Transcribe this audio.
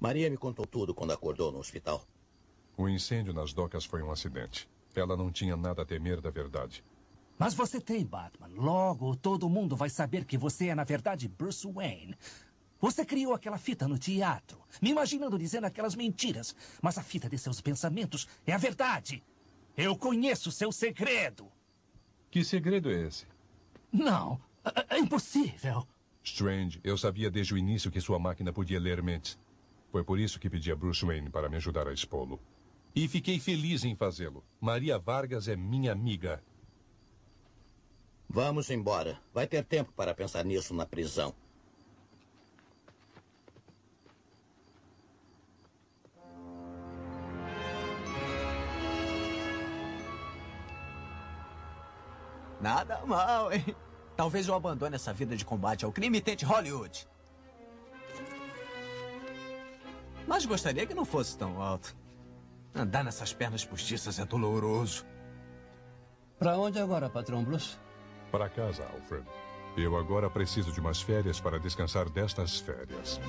Maria me contou tudo quando acordou no hospital. O incêndio nas docas foi um acidente. Ela não tinha nada a temer da verdade. Mas você tem, Batman. Logo, todo mundo vai saber que você é, na verdade, Bruce Wayne. Você criou aquela fita no teatro, me imaginando dizendo aquelas mentiras. Mas a fita de seus pensamentos é a verdade. Eu conheço seu segredo. Que segredo é esse? Não, é, é impossível. Strange, eu sabia desde o início que sua máquina podia ler mentes. Foi por isso que pedi a Bruce Wayne para me ajudar a expô-lo. E fiquei feliz em fazê-lo. Maria Vargas é minha amiga. Vamos embora. Vai ter tempo para pensar nisso na prisão. Nada mal, hein? Talvez eu abandone essa vida de combate ao crime e tente Hollywood. Mas gostaria que não fosse tão alto. Andar nessas pernas postiças é doloroso. Para onde agora, patrão Bruce? Para casa, Alfred. Eu agora preciso de umas férias para descansar destas férias.